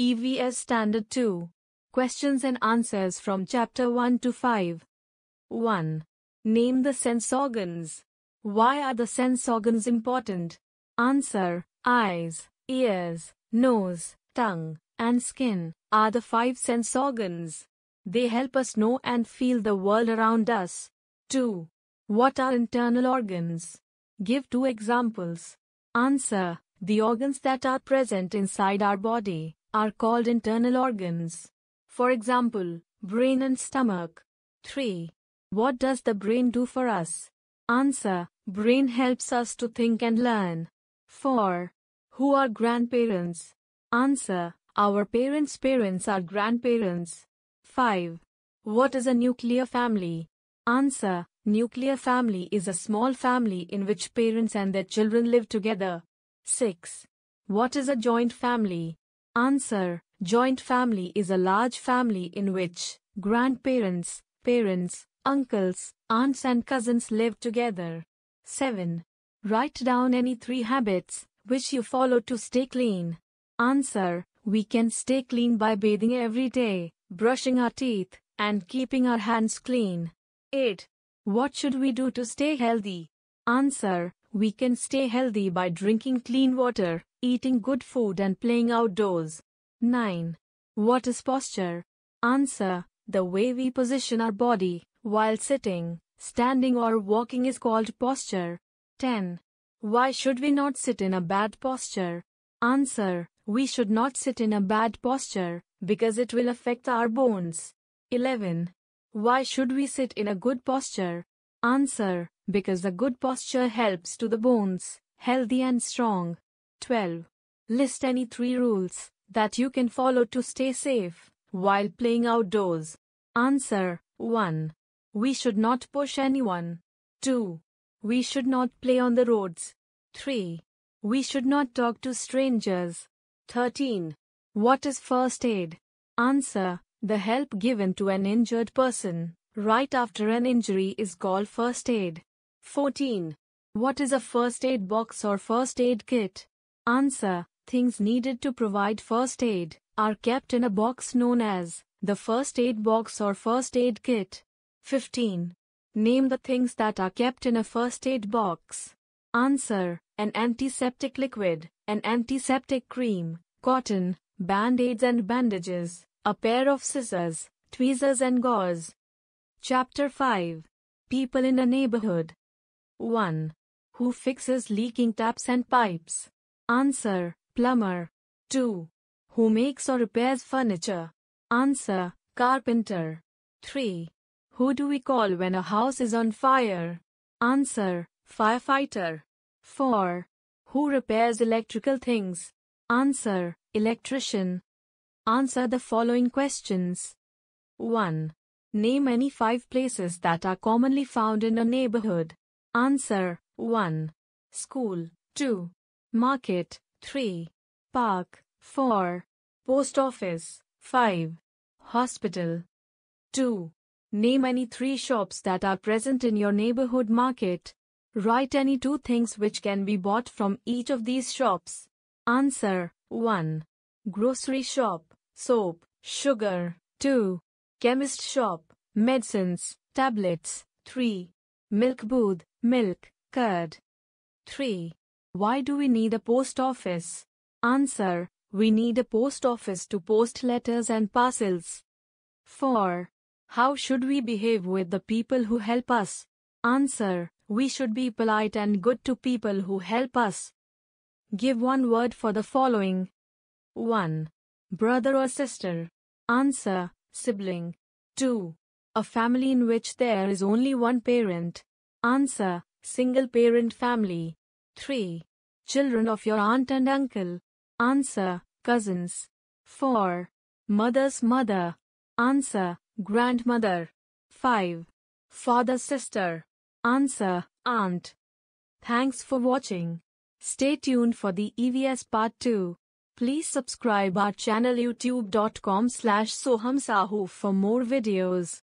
EVS Standard 2. Questions and answers from Chapter 1 to 5. 1. Name the sense organs. Why are the sense organs important? Answer Eyes, ears, nose, tongue, and skin are the five sense organs. They help us know and feel the world around us. 2. What are internal organs? Give two examples. Answer The organs that are present inside our body are called internal organs. For example, brain and stomach. 3. What does the brain do for us? Answer Brain helps us to think and learn. 4. Who are grandparents? Answer Our parents' parents are grandparents. 5. What is a nuclear family? Answer Nuclear family is a small family in which parents and their children live together. 6. What is a joint family? Answer Joint family is a large family in which grandparents, parents, uncles, aunts, and cousins live together. 7. Write down any three habits which you follow to stay clean. Answer We can stay clean by bathing every day, brushing our teeth, and keeping our hands clean. 8. What should we do to stay healthy? Answer We can stay healthy by drinking clean water, eating good food, and playing outdoors. 9. What is posture? Answer The way we position our body while sitting, standing, or walking is called posture. 10. Why should we not sit in a bad posture? Answer We should not sit in a bad posture because it will affect our bones. 11. Why should we sit in a good posture? Answer Because a good posture helps to the bones, healthy and strong. 12. List any three rules that you can follow to stay safe while playing outdoors. Answer 1. We should not push anyone. 2. We should not play on the roads. 3. We should not talk to strangers. 13. What is first aid? Answer the help given to an injured person right after an injury is called first aid. 14. What is a first aid box or first aid kit? Answer. Things needed to provide first aid are kept in a box known as the first aid box or first aid kit. 15. Name the things that are kept in a first aid box. Answer. An antiseptic liquid, an antiseptic cream, cotton, band-aids and bandages a pair of scissors, tweezers and gauze. Chapter 5 People in a Neighborhood 1. Who fixes leaking taps and pipes? Answer Plumber. 2. Who makes or repairs furniture? Answer Carpenter. 3. Who do we call when a house is on fire? Answer Firefighter. 4. Who repairs electrical things? Answer Electrician. Answer the following questions. 1. Name any five places that are commonly found in a neighborhood. Answer 1. School 2. Market 3. Park 4. Post office 5. Hospital 2. Name any three shops that are present in your neighborhood market. Write any two things which can be bought from each of these shops. Answer 1. Grocery shop soap, sugar. 2. Chemist shop, medicines, tablets. 3. Milk booth, milk, curd. 3. Why do we need a post office? Answer. We need a post office to post letters and parcels. 4. How should we behave with the people who help us? Answer. We should be polite and good to people who help us. Give one word for the following. 1. Brother or sister. Answer, sibling. 2. A family in which there is only one parent. Answer, single parent family. 3. Children of your aunt and uncle. Answer, cousins. 4. Mother's mother. Answer, grandmother. 5. Father's sister. Answer, aunt. Thanks for watching. Stay tuned for the EVS part 2. Please subscribe our channel youtube.com slash soham sahu for more videos.